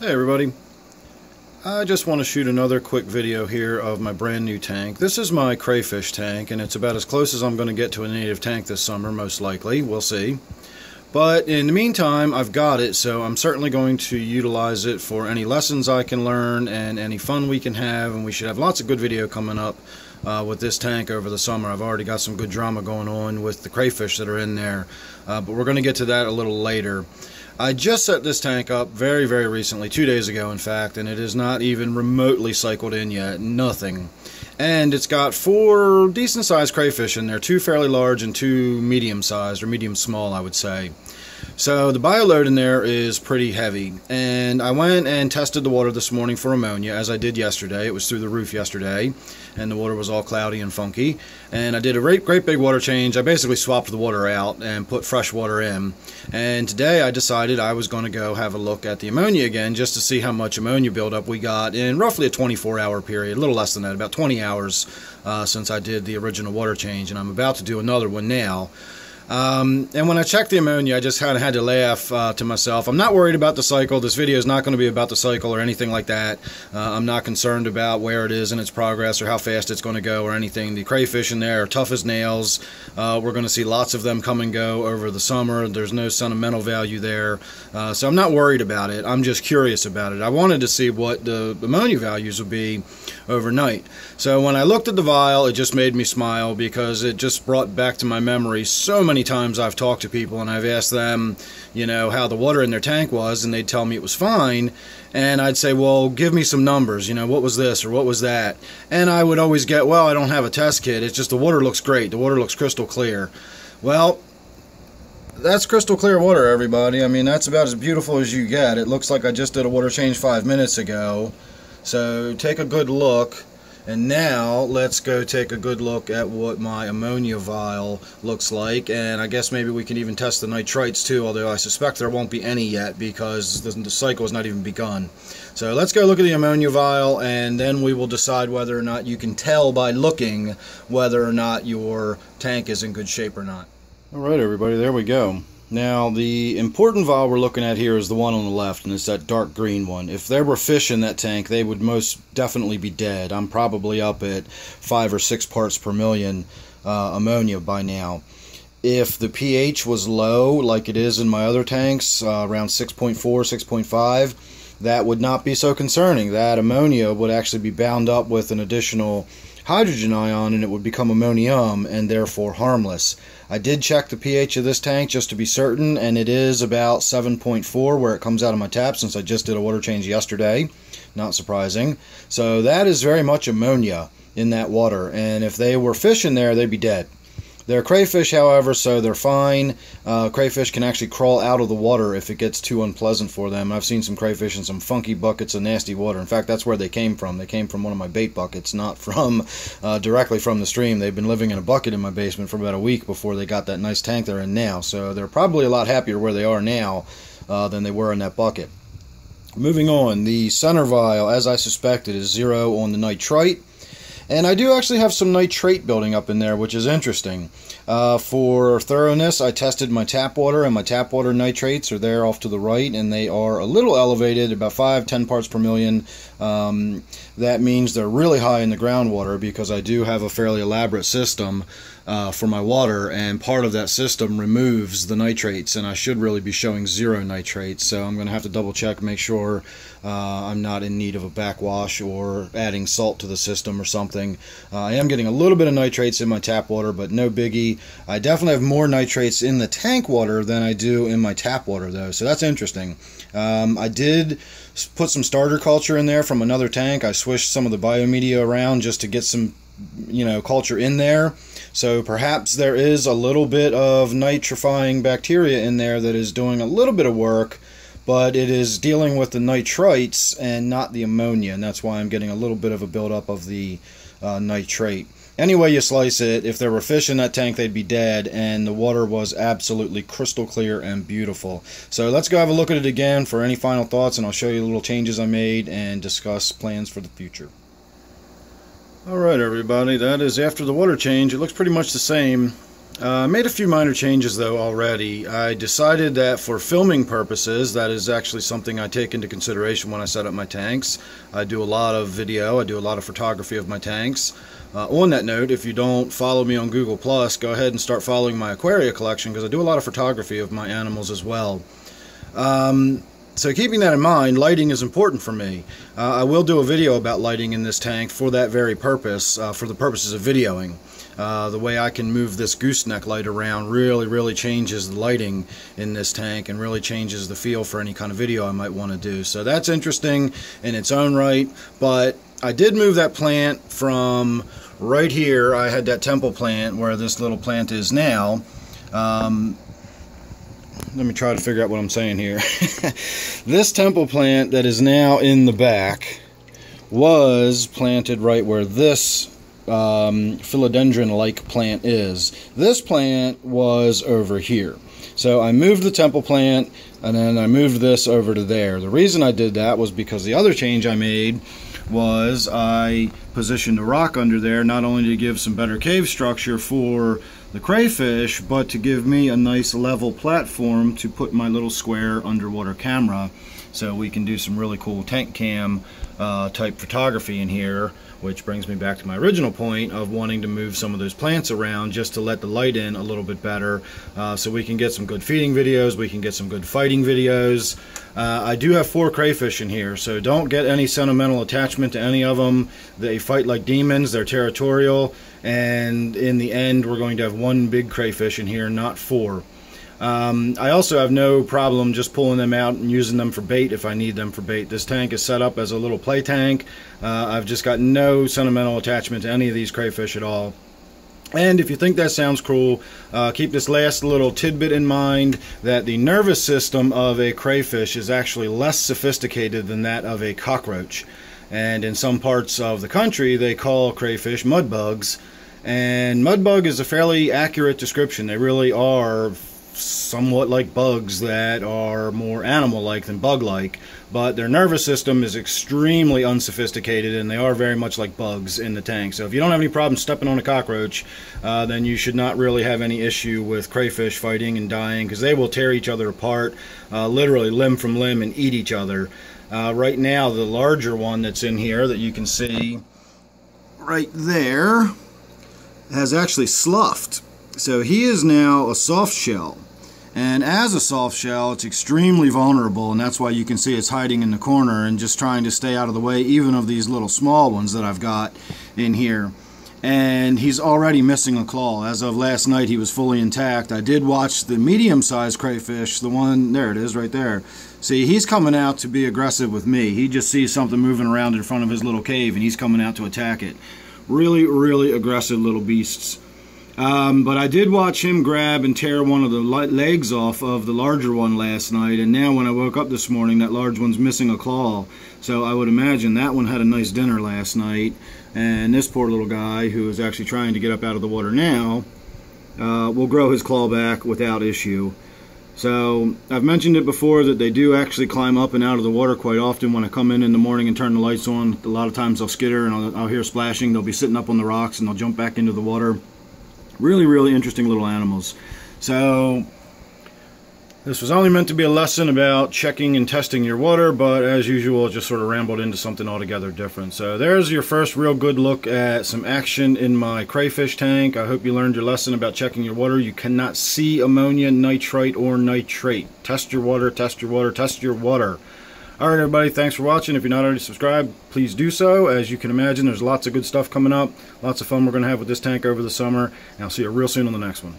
Hey everybody. I just want to shoot another quick video here of my brand new tank. This is my crayfish tank and it's about as close as I'm going to get to a native tank this summer most likely. We'll see. But in the meantime I've got it so I'm certainly going to utilize it for any lessons I can learn and any fun we can have and we should have lots of good video coming up uh, with this tank over the summer. I've already got some good drama going on with the crayfish that are in there uh, but we're going to get to that a little later. I just set this tank up very, very recently, two days ago, in fact, and it is not even remotely cycled in yet. Nothing. And it's got four decent sized crayfish in there, two fairly large and two medium sized, or medium small, I would say. So the bioload in there is pretty heavy. And I went and tested the water this morning for ammonia, as I did yesterday. It was through the roof yesterday, and the water was all cloudy and funky. And I did a great, great big water change. I basically swapped the water out and put fresh water in. And today I decided I was going to go have a look at the ammonia again just to see how much ammonia buildup we got in roughly a 24 hour period, a little less than that, about 20 hours uh, since I did the original water change. And I'm about to do another one now. Um, and when I checked the ammonia, I just kind of had to laugh uh, to myself. I'm not worried about the cycle. This video is not going to be about the cycle or anything like that. Uh, I'm not concerned about where it is in its progress or how fast it's going to go or anything. The crayfish in there are tough as nails. Uh, we're going to see lots of them come and go over the summer. There's no sentimental value there. Uh, so I'm not worried about it. I'm just curious about it. I wanted to see what the ammonia values would be overnight. So when I looked at the vial, it just made me smile because it just brought back to my memory so many many times I've talked to people and I've asked them, you know, how the water in their tank was, and they'd tell me it was fine. And I'd say, well, give me some numbers, you know, what was this or what was that? And I would always get, well, I don't have a test kit. It's just the water looks great. The water looks crystal clear. Well, that's crystal clear water, everybody. I mean, that's about as beautiful as you get. It looks like I just did a water change five minutes ago. So take a good look and now let's go take a good look at what my ammonia vial looks like. And I guess maybe we can even test the nitrites too, although I suspect there won't be any yet because the, cycle has not even begun. So let's go look at the ammonia vial and then we will decide whether or not you can tell by looking whether or not your tank is in good shape or not. Alright everybody, there we go. Now, the important vial we're looking at here is the one on the left, and it's that dark green one. If there were fish in that tank, they would most definitely be dead. I'm probably up at 5 or 6 parts per million uh, ammonia by now. If the pH was low, like it is in my other tanks, uh, around 6.4, 6.5, that would not be so concerning. That ammonia would actually be bound up with an additional hydrogen ion and it would become ammonium and therefore harmless. I did check the pH of this tank just to be certain and it is about 7.4 where it comes out of my tap since I just did a water change yesterday. Not surprising. So that is very much ammonia in that water and if they were fish in there they'd be dead. They're crayfish, however, so they're fine. Uh, crayfish can actually crawl out of the water if it gets too unpleasant for them. I've seen some crayfish in some funky buckets of nasty water. In fact, that's where they came from. They came from one of my bait buckets, not from uh, directly from the stream. They've been living in a bucket in my basement for about a week before they got that nice tank they're in now. So they're probably a lot happier where they are now uh, than they were in that bucket. Moving on, the center vial, as I suspected, is zero on the nitrite. And I do actually have some nitrate building up in there, which is interesting. Uh, for thoroughness, I tested my tap water, and my tap water nitrates are there off to the right, and they are a little elevated, about 5, 10 parts per million. Um, that means they're really high in the groundwater because I do have a fairly elaborate system uh, for my water, and part of that system removes the nitrates, and I should really be showing zero nitrates. So I'm going to have to double check, make sure uh, I'm not in need of a backwash or adding salt to the system or something. Uh, I am getting a little bit of nitrates in my tap water, but no biggie. I definitely have more nitrates in the tank water than I do in my tap water, though, so that's interesting. Um, I did put some starter culture in there from another tank. I swished some of the biomedia around just to get some you know culture in there so perhaps there is a little bit of nitrifying bacteria in there that is doing a little bit of work but it is dealing with the nitrites and not the ammonia and that's why I'm getting a little bit of a buildup of the uh, nitrate. Anyway you slice it if there were fish in that tank they'd be dead and the water was absolutely crystal clear and beautiful. So let's go have a look at it again for any final thoughts and I'll show you the little changes I made and discuss plans for the future Alright everybody, that is after the water change. It looks pretty much the same I uh, made a few minor changes though already. I decided that for filming purposes, that is actually something I take into consideration when I set up my tanks. I do a lot of video, I do a lot of photography of my tanks. Uh, on that note, if you don't follow me on Google Plus, go ahead and start following my Aquaria collection because I do a lot of photography of my animals as well. Um, so keeping that in mind, lighting is important for me. Uh, I will do a video about lighting in this tank for that very purpose, uh, for the purposes of videoing. Uh, the way I can move this gooseneck light around really, really changes the lighting in this tank and really changes the feel for any kind of video I might want to do. So that's interesting in its own right, but I did move that plant from right here. I had that temple plant where this little plant is now. Um, let me try to figure out what I'm saying here. this temple plant that is now in the back was planted right where this um, philodendron-like plant is. This plant was over here. So I moved the temple plant and then I moved this over to there. The reason I did that was because the other change I made was I positioned a rock under there not only to give some better cave structure for the crayfish but to give me a nice level platform to put my little square underwater camera so we can do some really cool tank cam uh, type photography in here which brings me back to my original point of wanting to move some of those plants around just to let the light in a little bit better uh, so we can get some good feeding videos, we can get some good fighting videos. Uh, I do have four crayfish in here, so don't get any sentimental attachment to any of them. They fight like demons, they're territorial, and in the end we're going to have one big crayfish in here, not four. Um, I also have no problem just pulling them out and using them for bait if I need them for bait. This tank is set up as a little play tank. Uh, I've just got no sentimental attachment to any of these crayfish at all. And if you think that sounds cruel, uh, keep this last little tidbit in mind that the nervous system of a crayfish is actually less sophisticated than that of a cockroach. And in some parts of the country, they call crayfish mudbugs. And mudbug is a fairly accurate description. They really are somewhat like bugs that are more animal-like than bug-like, but their nervous system is extremely unsophisticated and they are very much like bugs in the tank. So if you don't have any problem stepping on a cockroach, uh, then you should not really have any issue with crayfish fighting and dying because they will tear each other apart, uh, literally limb from limb and eat each other. Uh, right now, the larger one that's in here that you can see right there has actually sloughed. So he is now a soft shell. And as a soft shell, it's extremely vulnerable, and that's why you can see it's hiding in the corner and just trying to stay out of the way, even of these little small ones that I've got in here. And he's already missing a claw. As of last night, he was fully intact. I did watch the medium-sized crayfish, the one, there it is right there. See, he's coming out to be aggressive with me. He just sees something moving around in front of his little cave, and he's coming out to attack it. Really, really aggressive little beasts. Um, but I did watch him grab and tear one of the legs off of the larger one last night, and now when I woke up this morning, that large one's missing a claw. So I would imagine that one had a nice dinner last night, and this poor little guy, who is actually trying to get up out of the water now, uh, will grow his claw back without issue. So I've mentioned it before that they do actually climb up and out of the water quite often when I come in in the morning and turn the lights on. A lot of times they'll skitter and I'll, I'll hear splashing. They'll be sitting up on the rocks and they'll jump back into the water. Really, really interesting little animals. So this was only meant to be a lesson about checking and testing your water, but as usual, just sort of rambled into something altogether different. So there's your first real good look at some action in my crayfish tank. I hope you learned your lesson about checking your water. You cannot see ammonia, nitrite, or nitrate. Test your water, test your water, test your water. Alright everybody, thanks for watching. If you're not already subscribed, please do so. As you can imagine, there's lots of good stuff coming up. Lots of fun we're going to have with this tank over the summer. And I'll see you real soon on the next one.